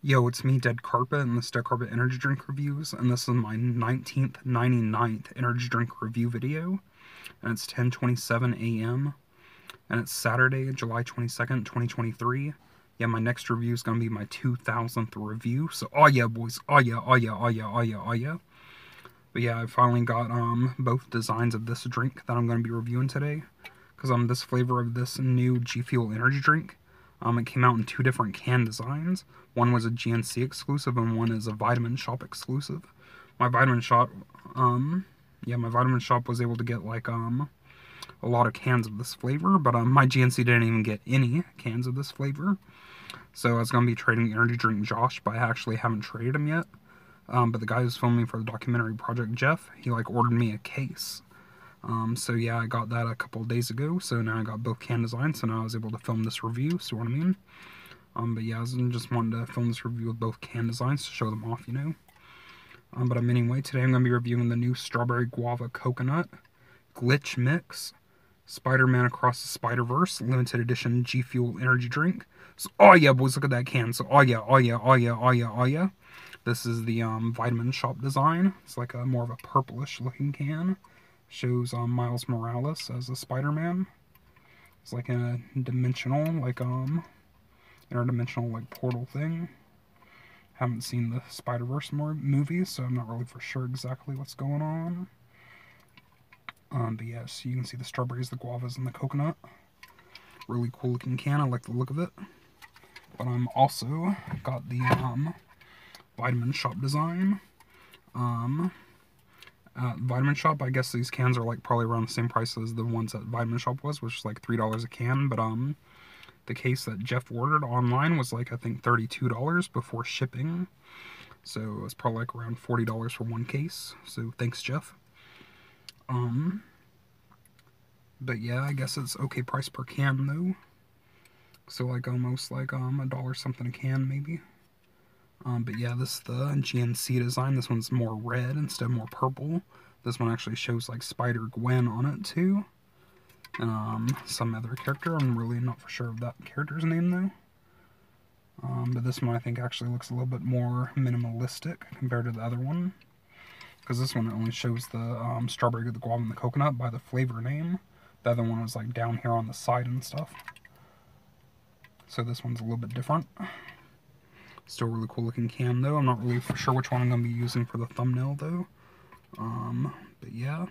Yo, it's me, Deadcarpet, and this Deadcarpet Energy Drink Reviews, and this is my 19th, 99th energy drink review video, and it's 10.27 a.m., and it's Saturday, July 22nd, 2023. Yeah, my next review is going to be my 2000th review, so oh yeah, boys, oh yeah, oh yeah, oh yeah, oh yeah, oh yeah. But yeah, I finally got um both designs of this drink that I'm going to be reviewing today, because um this flavor of this new G Fuel energy drink um, it came out in two different can designs. One was a GNC exclusive and one is a Vitamin Shoppe exclusive. My Vitamin Shoppe, um, yeah, my Vitamin Shoppe was able to get like um a lot of cans of this flavor, but um, my GNC didn't even get any cans of this flavor. So I was gonna be trading Energy Drink Josh, but I actually haven't traded him yet. Um, but the guy who's filming for the documentary project, Geoff, he like ordered me a case. Um, so yeah, I got that a couple days ago. So now I got both can designs. So now I was able to film this review. See what I mean? Um, but yeah, I just wanted to film this review with both can designs to show them off, you know. Um, but um, anyway, today I'm going to be reviewing the new Strawberry Guava Coconut Glitch Mix Spider-Man Across the Spider-Verse Limited Edition G Fuel Energy Drink. So, oh yeah, boys, look at that can. So, oh yeah, oh yeah, oh yeah, oh yeah, oh yeah. This is the um, Vitamin Shoppe design. It's like a more of a purplish looking can shows um, Miles Morales as a Spider-Man. It's like a dimensional, like um, interdimensional like portal thing. Haven't seen the Spider-Verse more movies, so I'm not really for sure exactly what's going on. Um, but yes, you can see the strawberries, the guavas, and the coconut. Really cool looking can. I like the look of it. But I'm also got the um, Vitamin Shoppe design. Um, uh, Vitamin Shoppe, I guess these cans are like probably around the same price as the ones that Vitamin Shoppe was, which is like three dollars a can. But um, the case that Geoff ordered online was like I think thirty-two dollars before shipping, so it was probably like around forty dollars for one case. So thanks, Geoff. Um, but yeah, I guess it's okay price per can though. So like almost like um a dollar something a can maybe. Um, but yeah, this is the GNC design. This one's more red instead of more purple. This one actually shows like Spider-Gwen on it too. And um, some other character. I'm really not for sure of that character's name though. Um, but this one I think actually looks a little bit more minimalistic compared to the other one. Because this one only shows the um, strawberry, the guava, and the coconut by the flavor name. The other one was like down here on the side and stuff. So this one's a little bit different. Still really cool looking cam though. I'm not really sure which one I'm going to be using for the thumbnail though. Um, but yeah.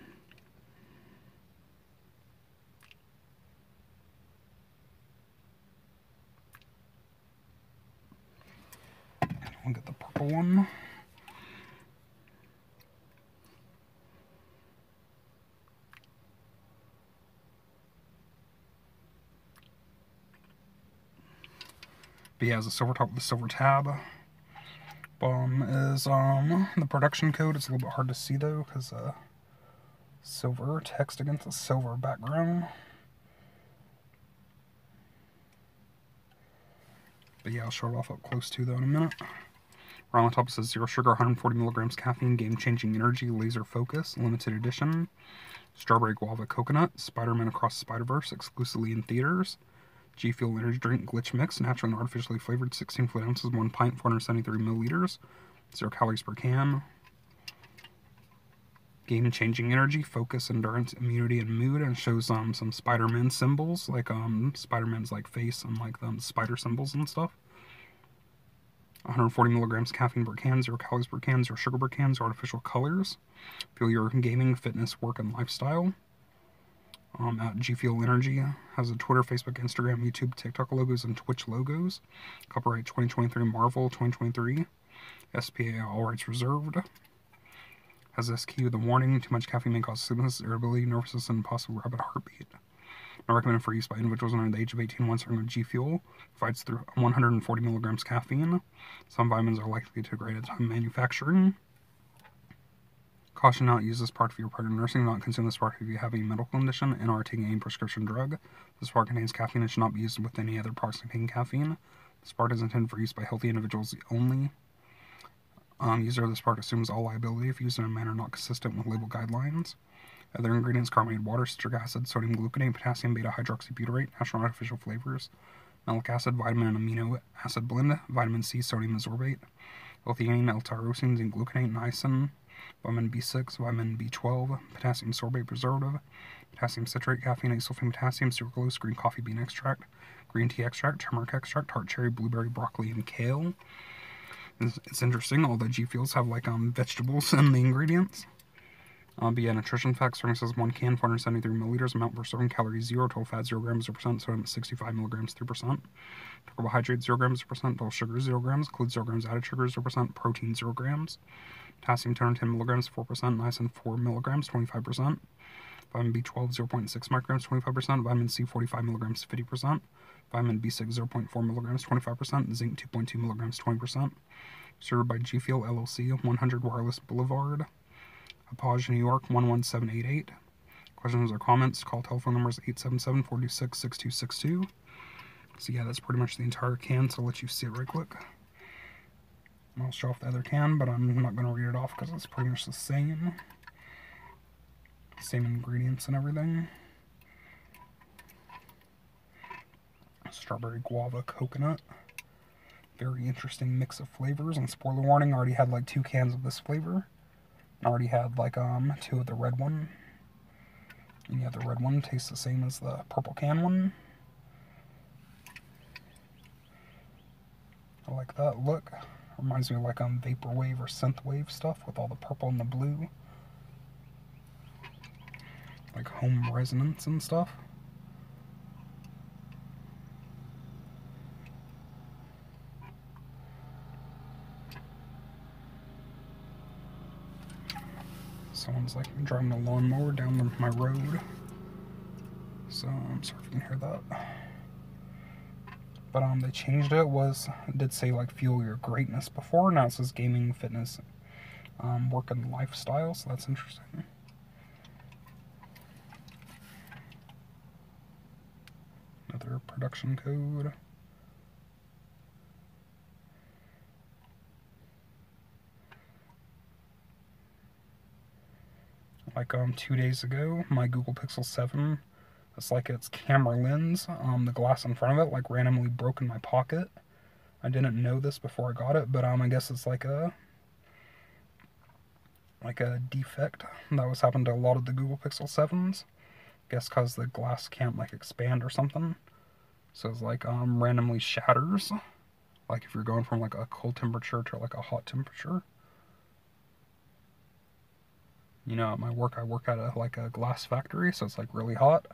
I'll get the purple one. But has a silver top with a silver tab. Bottom is um the production code. It's a little bit hard to see though because uh, silver text against a silver background. But yeah, I'll show it off up close to though in a minute. Right on top it says zero sugar, 140 milligrams caffeine, game-changing energy, laser focus, limited edition, strawberry guava coconut, Spider-Man Across the Spider-Verse, exclusively in theaters. G Fuel Energy Drink Glitch Mix, natural and artificially flavored, 16 fluid ounces, 1 pint, 473 milliliters, 0 calories per can. Game changing energy, focus, endurance, immunity, and mood, and shows um some Spider-Man symbols, like um Spider-Man's like face and like um spider symbols and stuff. 140 milligrams caffeine per can, 0 calories per can, 0 sugar per can, 0 artificial colors. Fuel your gaming, fitness, work, and lifestyle um, at G Fuel Energy. Has a Twitter, Facebook, Instagram, YouTube, TikTok logos, and Twitch logos. Copyright 2023 Marvel 2023. SPA all rights reserved. Has with a warning: too much caffeine may cause sleepiness, irritability, nervousness, and possible rapid heartbeat. Not recommended for use by individuals under the age of 18 once serving with G Fuel. Provides through 140 milligrams caffeine. Some vitamins are likely to degrade at the time of manufacturing. Caution not use this part if you're part of nursing, not consume this part if you have a medical condition and are taking a prescription drug. This part contains caffeine and should not be used with any other products containing caffeine. This part is intended for use by healthy individuals only. Um, user of this part assumes all liability if used in a manner not consistent with label guidelines. Other ingredients carbonated water, citric acid, sodium gluconate, potassium beta hydroxybutyrate, natural artificial flavors, malic acid, vitamin and amino acid blend, vitamin C, sodium ascorbate, L-theanine, L-tyrosine, zinc gluconate, niacin, vitamin B6, vitamin B12, potassium sorbate preservative, potassium citrate, caffeine, sulfate, potassium, sucralose, green coffee bean extract, green tea extract, turmeric extract, tart cherry, blueberry, broccoli, and kale. It's, it's interesting. All the G Fuels have like um vegetables in the ingredients. Um, but nutrition facts. Serving says one can, 473 milliliters. Amount per serving. Calories zero. Total fat zero grams, zero percent. Sodium 65 milligrams, three percent. Carbohydrates zero grams, zero percent. Total sugar zero grams. Includes zero grams added sugar, zero percent. Protein zero grams. Potassium 210 milligrams, four percent. Niacin four milligrams, 25 percent. Vitamin B12 0.6 micrograms, 25 percent. Vitamin C 45 milligrams, 50 percent. Vitamin B6 0.4 milligrams, 25 percent. Zinc 2.2 milligrams, 20 percent. Served by G Fuel LLC, 100 Wireless Boulevard. Hauppauge, New York 11788. Questions or comments, call telephone numbers 877 426 6262. So, yeah, that's pretty much the entire can, so I'll let you see it right quick. I'll show off the other can, but I'm not going to read it off because it's pretty much the same. Same ingredients and everything. Strawberry guava coconut. Very interesting mix of flavors. And spoiler warning, I already had like two cans of this flavor. I already had like um two of the red one. And yeah, the red one tastes the same as the purple can one. I like that look. Reminds me of like um vaporwave or synthwave stuff with all the purple and the blue. Like home resonance and stuff. Someone's like driving a lawnmower down my road. So I'm sorry if you can hear that. But um, they changed it. it was it did say like fuel your greatness before. Now it says gaming, fitness, um, work and lifestyle. So that's interesting. Another production code. Like um two days ago my google pixel 7 it's like its camera lens um the glass in front of it like randomly broke in my pocket. I didn't know this before i got it but um i guess it's like a like a defect that was happening to a lot of the google pixel 7s I guess because the glass can't like expand or something. So it's like um randomly shatters. Like if you're going from like a cold temperature to like a hot temperature you know, at my work, I work at a, like a glass factory, so it's like really hot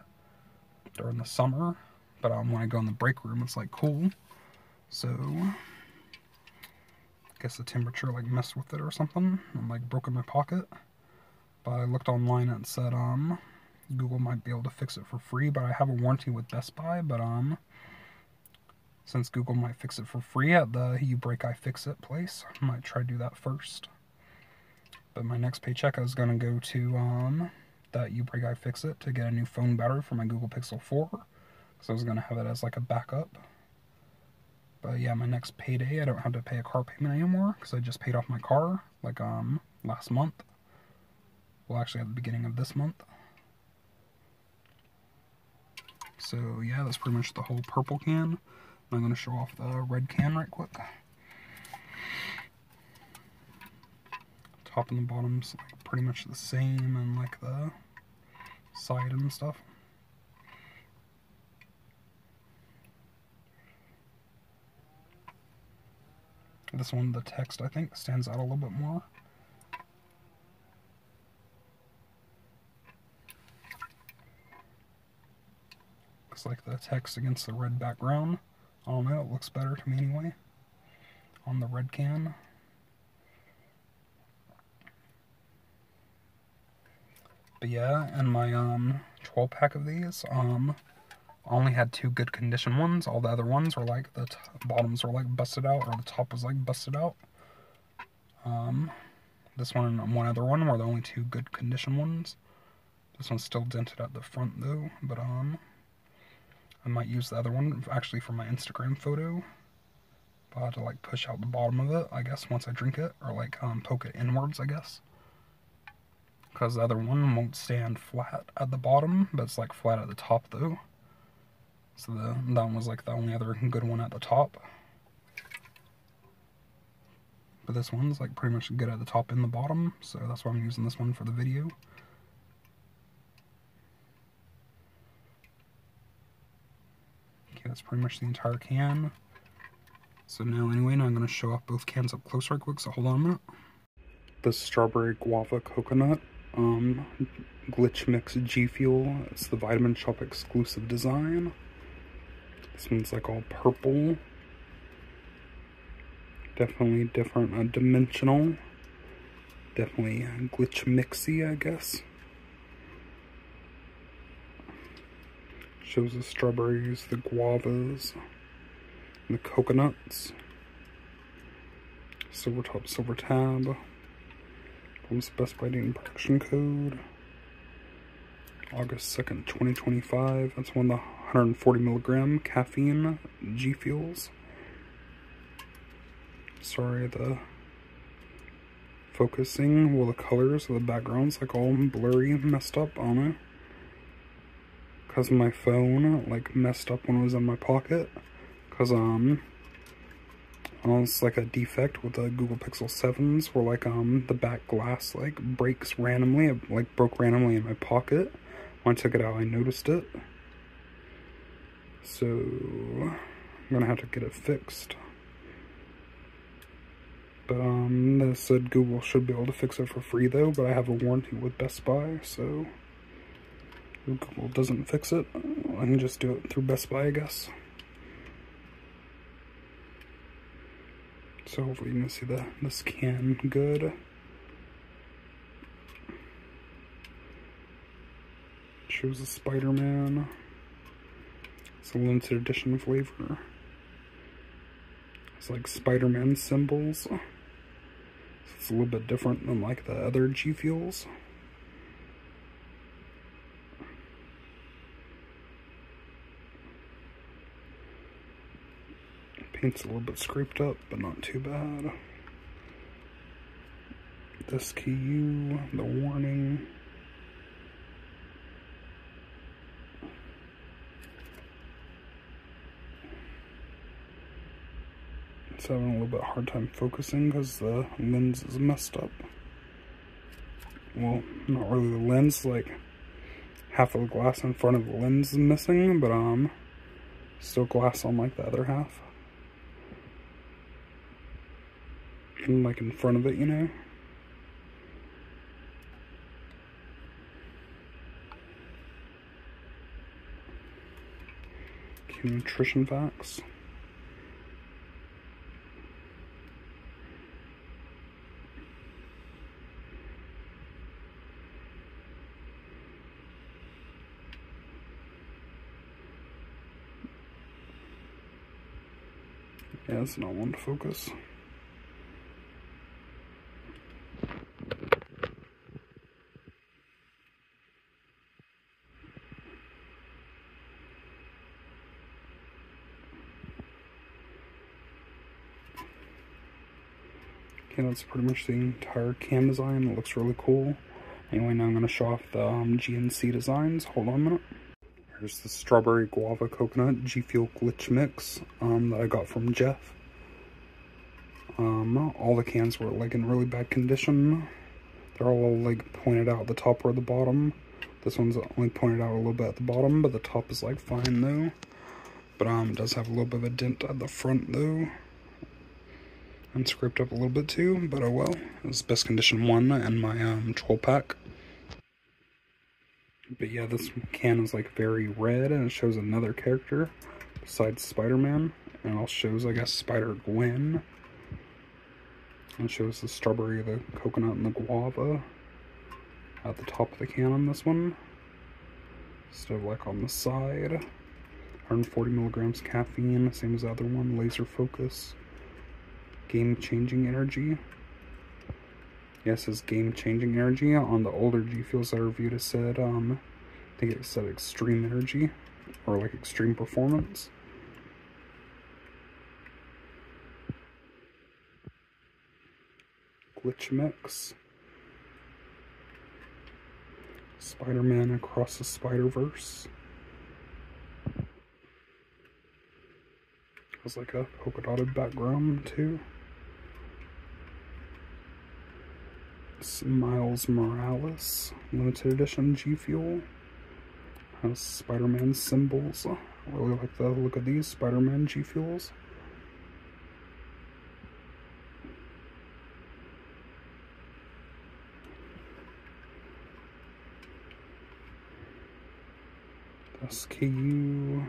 during the summer. But um, when I go in the break room, it's like cool. So, I guess the temperature like messed with it or something and like broke in my pocket. But I looked online and said um, Google might be able to fix it for free, but I have a warranty with Best Buy. But um, since Google might fix it for free at the You Break I Fix It place, I might try to do that first. But my next paycheck, I was going to go to um, that Ubreak iFixit to get a new phone battery for my Google Pixel 4. Because I was going to have it as like a backup. But yeah, my next payday, I don't have to pay a car payment anymore. Because I just paid off my car like um last month. Well, actually at the beginning of this month. So yeah, that's pretty much the whole purple can. I'm going to show off the red can right quick. Top and the bottom's like pretty much the same and like the side and stuff. This one, the text, I think, stands out a little bit more. Looks like the text against the red background. I don't know, it looks better to me anyway. On the red can. Yeah, and my um 12 pack of these, um, only had two good condition ones. All the other ones were like the bottoms were like busted out, or the top was like busted out. Um, this one and one other one were the only two good condition ones. This one's still dented at the front though, but um, I might use the other one actually for my Instagram photo. But I have to like push out the bottom of it, I guess, once I drink it, or like um, poke it inwards, I guess because the other one won't stand flat at the bottom, but it's like flat at the top though. So the, that one was like the only other good one at the top. But this one's like pretty much good at the top and the bottom, so that's why I'm using this one for the video. Okay, that's pretty much the entire can. So now anyway, now I'm going to show off both cans up close right quick, so hold on a minute. The strawberry guava coconut um, glitch mix G Fuel. It's the Vitamin Shoppe exclusive design. This one's like all purple. Definitely different, uh, dimensional. Definitely glitch mixy, I guess. Shows the strawberries, the guavas, the coconuts. Silver top, silver tab. From Best Dayton protection code. August 2nd, 2025. That's one of the 140 milligram caffeine G Fuels. Sorry, the focusing, well, the colors of the background's like all blurry, and messed up on it. Because my phone, like, messed up when it was in my pocket. Because, um, it's like a defect with the Google Pixel 7s where, like, um, the back glass, like, breaks randomly. It, like, broke randomly in my pocket. When I took it out, I noticed it. So, I'm gonna have to get it fixed. But, um, they said Google should be able to fix it for free, though, but I have a warranty with Best Buy, so if Google doesn't fix it, I can just do it through Best Buy, I guess. So hopefully you can see the this can good. Shows a Spider-Man. It's a limited edition flavor. It's like Spider-Man symbols. It's a little bit different than like the other G Fuels. Paint's a little bit scraped up, but not too bad. This KU, the warning. It's having a little bit hard time focusing because the lens is messed up. Well, not really the lens, like half of the glass in front of the lens is missing, but um, still glass on like the other half. Like in front of it, you know? Nutrition facts. Yeah, it's not one to focus. That's pretty much the entire can design. It looks really cool. Anyway, now I'm going to show off the um, GNC designs. Hold on a minute. Here's the strawberry guava coconut G Fuel glitch mix um, that I got from Geoff. Um, all the cans were like in really bad condition. They're all like pointed out the top or the bottom. This one's only pointed out a little bit at the bottom, but the top is like fine though. But um, it does have a little bit of a dent at the front though. And scraped up a little bit too, but oh well. It's best condition one in my um, 12 pack. But yeah, this can is like very red and it shows another character besides Spider-Man. And it also shows, I guess, Spider-Gwen. And shows the strawberry, the coconut, and the guava at the top of the can on this one. Instead of like on the side. 140 milligrams caffeine, same as the other one, laser focus. Game-changing energy. Yes, it's game-changing energy. On the older G Fuels I reviewed, it said, um, I think it said extreme energy, or like extreme performance. Glitch Mix. Spider-Man Across the Spider-Verse. Has like a polka dotted background too. Miles Morales limited edition G Fuel. Has Spider-Man symbols. I really like the look of these Spider-Man G Fuels. SKU,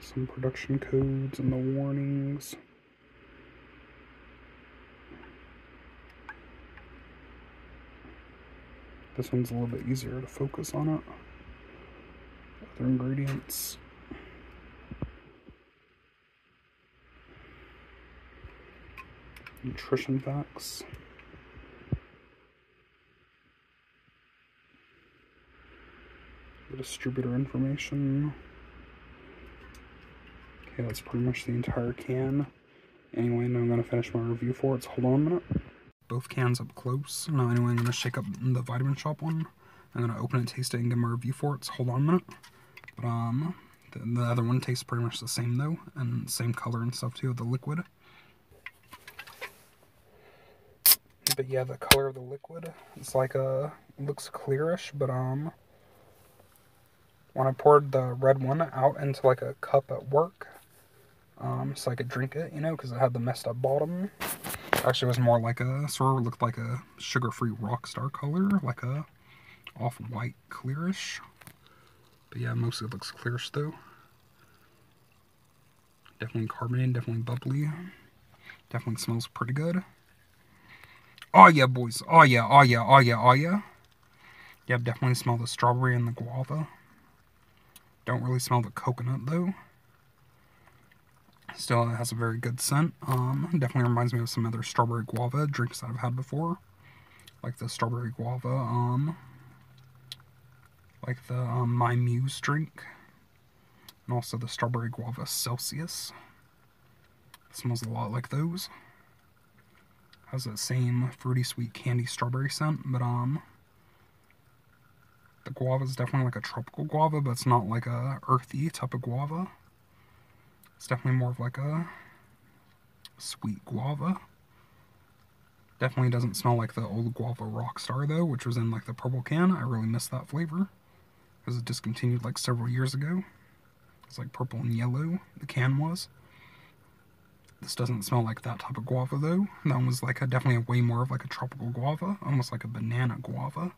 some production codes and the warnings. This one's a little bit easier to focus on it. Other ingredients. Nutrition facts. the distributor information. Okay, that's pretty much the entire can. Anyway, now I'm going to finish my review for it, so hold on a minute. Both cans up close. Now anyway, I'm going to shake up the Vitamin Shoppe one. I'm going to open it, taste it, and give my review for it, so hold on a minute. But, um, the, the other one tastes pretty much the same, though, and same color and stuff, too, the liquid. But yeah, the color of the liquid, it's like a, looks clearish, but, um, when I poured the red one out into like a cup at work, um, so I could drink it, you know, because it had the messed up bottom. Actually, it was more like a sort of looked like a sugar-free Rockstar color, like a off-white clearish. But yeah, mostly it looks clearish though. Definitely carbonated, definitely bubbly. Definitely smells pretty good. Oh yeah, boys. Oh yeah, oh yeah, oh yeah, oh yeah. Yeah, definitely smell the strawberry and the guava. Don't really smell the coconut though. Still, has a very good scent. Um, definitely reminds me of some other strawberry guava drinks that I've had before. Like the strawberry guava, um, like the um, My Muse drink. And also the strawberry guava Celsius. It smells a lot like those. Has that same fruity sweet candy strawberry scent, but um, the guava is definitely like a tropical guava, but it's not like a earthy type of guava. It's definitely more of like a sweet guava. Definitely doesn't smell like the old guava Rockstar though, which was in like the purple can. I really miss that flavor because it discontinued like several years ago. It's like purple and yellow, the can was. This doesn't smell like that type of guava though. That one was like a, definitely a way more of like a tropical guava, almost like a banana guava.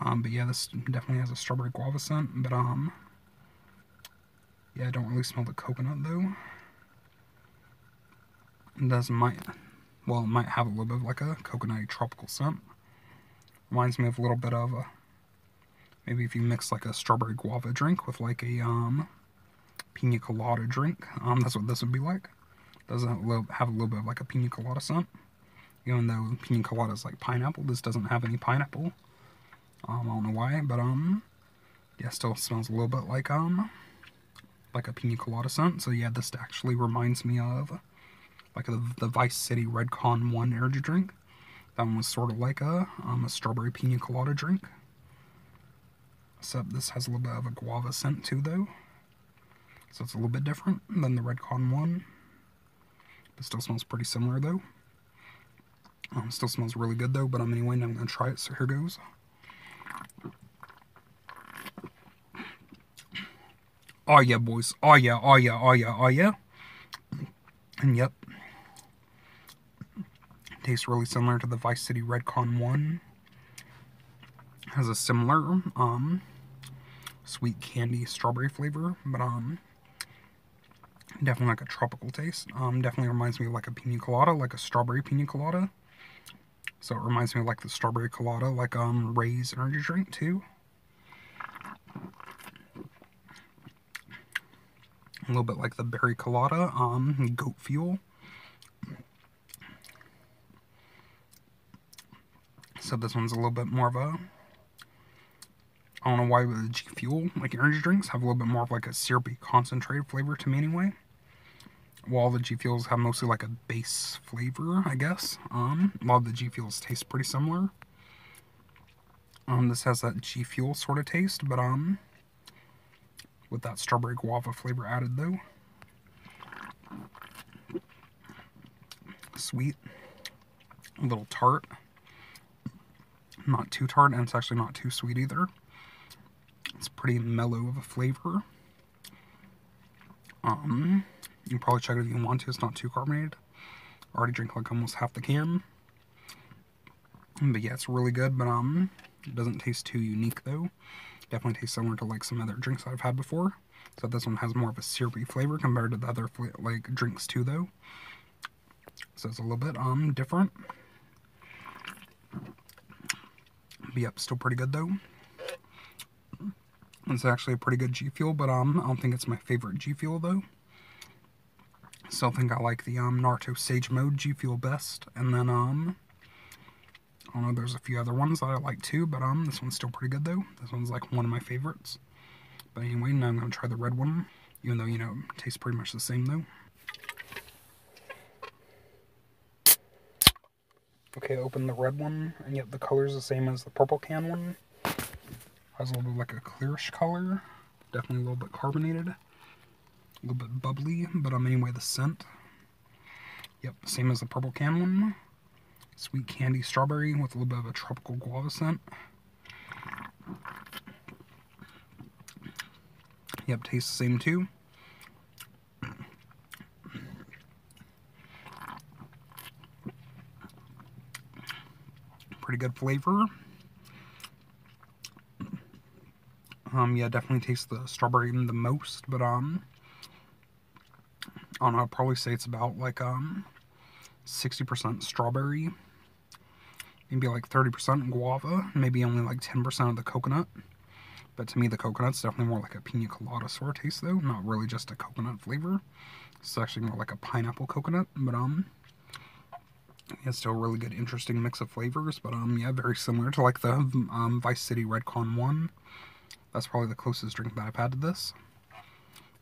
Um, but yeah, this definitely has a strawberry guava scent. But um, yeah, I don't really smell the coconut though. It does might, well, it might have a little bit of like a coconutty tropical scent. Reminds me of a little bit of a, maybe if you mix like a strawberry guava drink with like a um, pina colada drink. Um, that's what this would be like. Doesn't have a little bit of like a pina colada scent. Even though pina colada is like pineapple, this doesn't have any pineapple. Um, I don't know why, but um, yeah, still smells a little bit like um, like a pina colada scent. So yeah, this actually reminds me of like the, the Vice City Redcon One energy drink. That one was sort of like a um, a strawberry pina colada drink. Except this has a little bit of a guava scent too, though. So it's a little bit different than the Redcon one. It still smells pretty similar though. Um, still smells really good though, but um, anyway, now I'm gonna try it, so here goes. Oh yeah, boys. Oh yeah, oh yeah, oh yeah, oh yeah. And yep. Tastes really similar to the Vice City Redcon 1. Has a similar, um, sweet candy strawberry flavor, but, um, definitely like a tropical taste. Um, definitely reminds me of like a pina colada, like a strawberry pina colada. So it reminds me of like the strawberry colada, like, um, Raze energy drink too. A little bit like the berry colada, um, goat fuel. So this one's a little bit more of a, I don't know why the G Fuel, like energy drinks, have a little bit more of like a syrupy concentrated flavor to me anyway. While the G Fuels have mostly like a base flavor, I guess. Um, a lot of the G Fuels taste pretty similar. Um, this has that G Fuel sort of taste, but um, with that strawberry guava flavor added though. Sweet, a little tart, not too tart, and it's actually not too sweet either. It's pretty mellow of a flavor. Um, you can probably check it if you want to. It's not too carbonated. I already drink like almost half the can. But yeah, it's really good, but um, it doesn't taste too unique though. Definitely tastes similar to like some other drinks I've had before. So this one has more of a syrupy flavor compared to the other like drinks too though. So it's a little bit um different. But yep, still pretty good though. It's actually a pretty good G Fuel, but um I don't think it's my favorite G Fuel though. Still think I like the um Naruto Sage Mode G Fuel best. And then um I don't know, there's a few other ones that I like too, but um, this one's still pretty good though. This one's like one of my favorites. But anyway, now I'm to try the red one, even though, you know, it tastes pretty much the same though. Okay, open the red one, and yet the color's the same as the purple can one. Has a little bit like a clearish color. Definitely a little bit carbonated. A little bit bubbly, but um, anyway, the scent. Yep, same as the purple can one sweet candy strawberry with a little bit of a tropical guava scent. Yep, tastes the same too. Pretty good flavor. Um, yeah, definitely taste the strawberry the most, but um, I don't know, I'd probably say it's about like um, 60% strawberry, maybe like 30% guava, maybe only like 10% of the coconut. But to me, the coconut's definitely more like a pina colada sort of taste, though. Not really just a coconut flavor. It's actually more like a pineapple coconut, but um, yeah, still a really good, interesting mix of flavors. But um, yeah, very similar to like the um, Vice City Redcon one. That's probably the closest drink that I've had to this.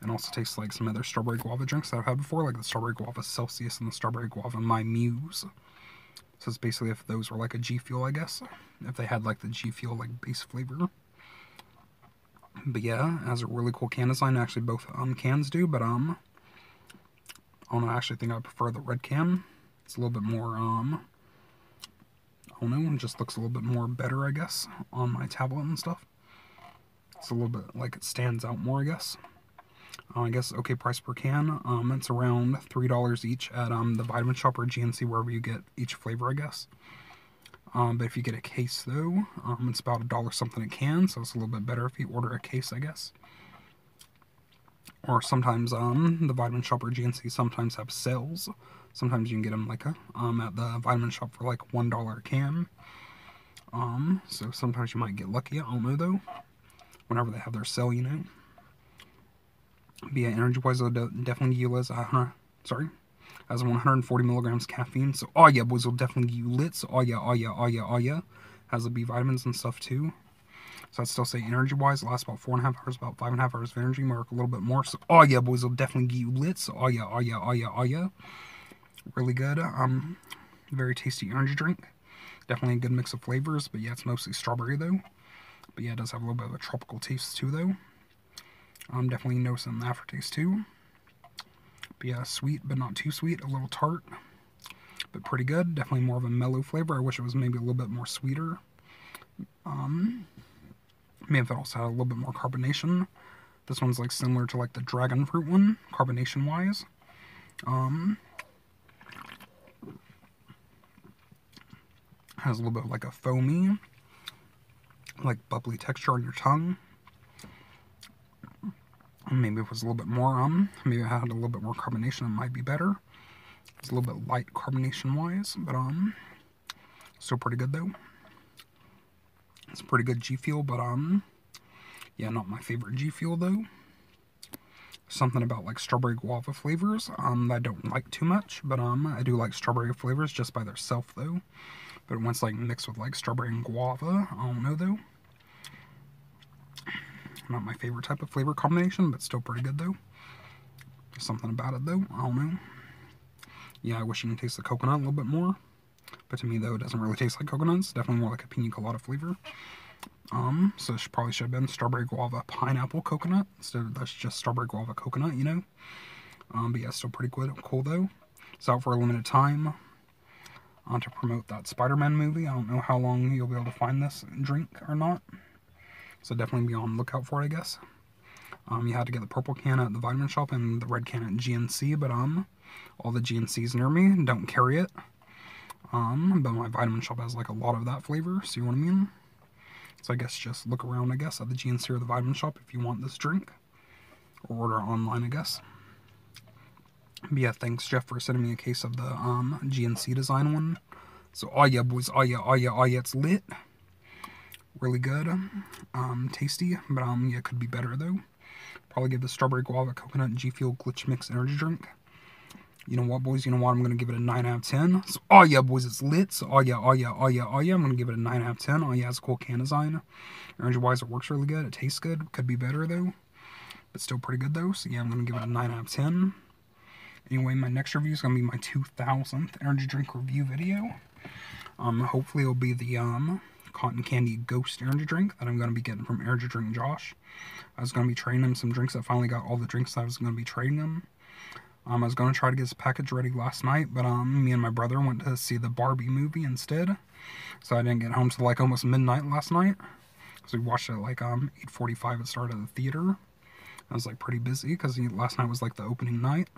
And also tastes like some other strawberry guava drinks that I've had before, like the strawberry guava Celsius and the strawberry guava My Muse. So it's basically if those were like a G Fuel, I guess. If they had like the G Fuel like base flavor. But yeah, has a really cool can design. Actually, both um, cans do, but um, I don't know. I actually think I prefer the red can. It's a little bit more um, I don't know. It just looks a little bit more better, I guess, on my tablet and stuff. It's a little bit like it stands out more, I guess. Uh, I guess okay price per can. Um, it's around three dollars each at um the Vitamin Shoppe or GNC wherever you get each flavor, I guess. Um, but if you get a case though, um, it's about a dollar something a can, so it's a little bit better if you order a case, I guess. Or sometimes um the Vitamin Shoppe or GNC sometimes have sales. Sometimes you can get them like a um at the Vitamin Shoppe for like one dollar a can. Um, so sometimes you might get lucky. I don't know though. Whenever they have their sale, you know. But yeah, energy wise, will definitely give you less. Uh, sorry, has 140 milligrams caffeine. So oh yeah, boys will definitely give you lit. So oh yeah, oh yeah, oh yeah, oh yeah. Has the B vitamins and stuff too. So I'd still say energy wise, lasts about four and a half hours, about five and a half hours of energy, mark a little bit more. So oh yeah, boys will definitely give you lit. So oh yeah, oh yeah, oh yeah, oh yeah. Really good. Um, very tasty energy drink. Definitely a good mix of flavors, but yeah, it's mostly strawberry though. But yeah, it does have a little bit of a tropical taste too though. I'm definitely noticing the aftertaste too. But yeah, sweet, but not too sweet. A little tart, but pretty good. Definitely more of a mellow flavor. I wish it was maybe a little bit more sweeter. Um, maybe if it also had a little bit more carbonation. This one's like similar to like the dragon fruit one, carbonation wise. Um, has a little bit of like a foamy, like bubbly texture on your tongue. Maybe it was a little bit more, um, maybe I had a little bit more carbonation, it might be better. It's a little bit light carbonation wise, but um, still pretty good though. It's pretty good G Fuel, but um, yeah, not my favorite G Fuel though. Something about like strawberry guava flavors um, that I don't like too much, but um, I do like strawberry flavors just by themselves though. But once like mixed with like strawberry and guava, I don't know though. Not my favorite type of flavor combination, but still pretty good though. There's something about it though. I don't know. Yeah, I wish you could taste the coconut a little bit more. But to me though, it doesn't really taste like coconut. It's definitely more like a pina colada flavor. Um, so it probably should have been strawberry guava pineapple coconut instead of that's just strawberry guava coconut, you know. Um, but yeah, still pretty good, cool though. It's out for a limited time. On to promote that Spider-Man movie. I don't know how long you'll be able to find this drink or not. So definitely be on lookout for it, I guess. Um, you had to get the purple can at the vitamin shoppe and the red can at GNC, but um, all the GNCs near me don't carry it. Um, but my vitamin shoppe has like a lot of that flavor, see what I mean? So I guess just look around, I guess, at the GNC or the vitamin shop if you want this drink. Or order online, I guess. But yeah, thanks Geoff for sending me a case of the um, GNC design one. So oh yeah, boys, oh yeah, oh yeah, oh yeah, it's lit. Really good, um, tasty, but um, yeah, could be better though. Probably give the strawberry guava coconut G Fuel glitch mix energy drink. You know what, boys? You know what? I'm gonna give it a nine out of ten. So, oh yeah, boys, it's lit. So, oh yeah, oh yeah, oh yeah, oh yeah. I'm gonna give it a nine out of ten. Oh yeah, it's a cool can design. Energy wise, it works really good. It tastes good. Could be better though, but still pretty good though. So yeah, I'm gonna give it a nine out of ten. Anyway, my next review is gonna be my 2000th energy drink review video. Um, hopefully it'll be the um cotton candy ghost energy drink that I'm gonna be getting from Energy Drink Josh. I was gonna be trading him some drinks. I finally got all the drinks I was gonna be trading him. Um, I was going to try to get his package ready last night, but um, me and my brother went to see the Barbie movie instead. So I didn't get home till like almost midnight last night. So we watched it at like um 8:45. It started at the theater. I was like pretty busy because last night was like the opening night.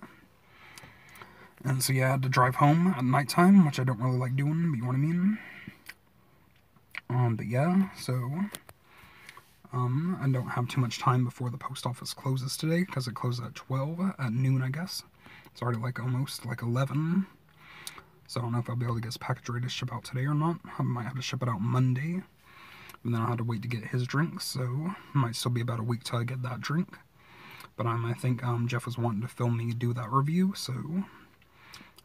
And so yeah, I had to drive home at nighttime, which I don't really like doing, but you know what I mean. Um, but yeah, so um, I don't have too much time before the post office closes today because it closes at 12 at noon, I guess. It's already like almost like 11. So I don't know if I'll be able to get this package ready to ship out today or not. I might have to ship it out Monday. And then I'll have to wait to get his drink, so it might still be about a week till I get that drink. But um, I think um, Geoff was wanting to film me do that review, so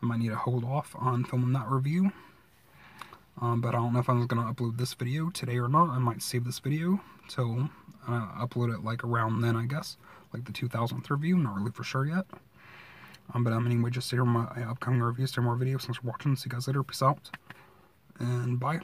I might need to hold off on filming that review. Um, but I don't know if I'm going to upload this video today or not. I might save this video till uh, upload it like around then, I guess. Like the 2000th review, not really for sure yet. Um, but um, anyway, just on my upcoming reviews, stay more videos. Thanks for watching. See you guys later. Peace out. And bye.